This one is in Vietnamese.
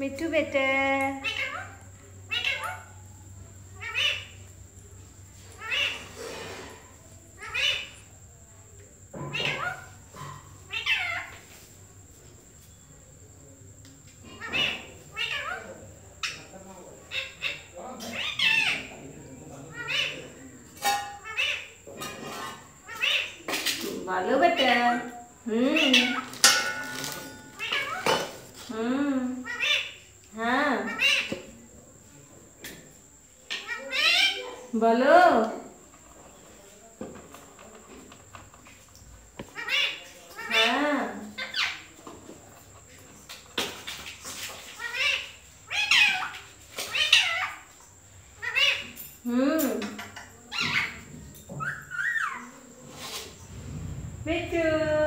बिट्टू बेटे बोलो बेटा हम्म हम्म बोलो Me too.